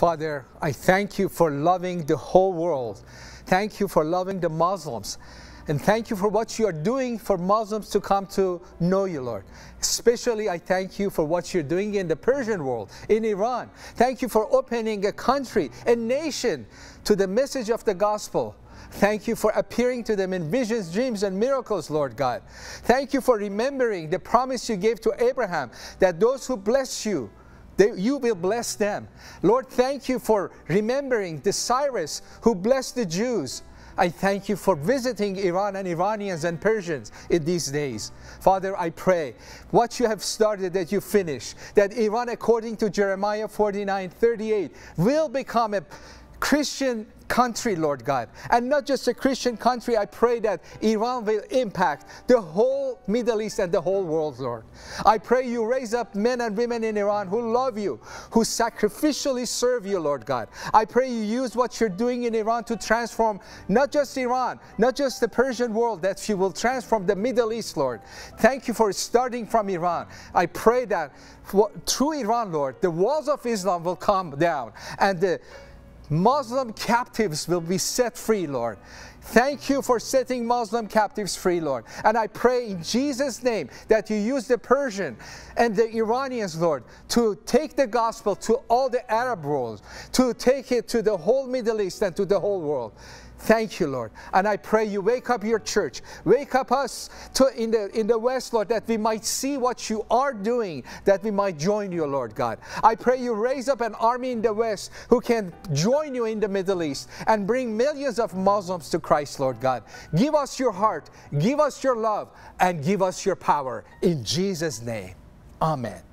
Father, I thank you for loving the whole world. Thank you for loving the Muslims. And thank you for what you are doing for Muslims to come to know you, Lord. Especially, I thank you for what you're doing in the Persian world, in Iran. Thank you for opening a country, a nation, to the message of the gospel. Thank you for appearing to them in visions, dreams, and miracles, Lord God. Thank you for remembering the promise you gave to Abraham that those who bless you, they, you will bless them. Lord, thank you for remembering the Cyrus who blessed the Jews. I thank you for visiting Iran and Iranians and Persians in these days. Father, I pray what you have started that you finish, that Iran, according to Jeremiah 49 38, will become a Christian country, Lord God. And not just a Christian country, I pray that Iran will impact the whole Middle East and the whole world, Lord. I pray you raise up men and women in Iran who love you, who sacrificially serve you, Lord God. I pray you use what you're doing in Iran to transform not just Iran, not just the Persian world, that you will transform the Middle East, Lord. Thank you for starting from Iran. I pray that through Iran, Lord, the walls of Islam will come down and the Muslim captives will be set free, Lord. Thank you for setting Muslim captives free, Lord. And I pray in Jesus' name that you use the Persian and the Iranians, Lord, to take the gospel to all the Arab world, to take it to the whole Middle East and to the whole world. Thank you, Lord. And I pray you wake up your church. Wake up us to in the in the West, Lord, that we might see what you are doing, that we might join you, Lord God. I pray you raise up an army in the West who can join you in the Middle East and bring millions of Muslims to Christ, Lord God. Give us your heart, give us your love, and give us your power. In Jesus' name. Amen.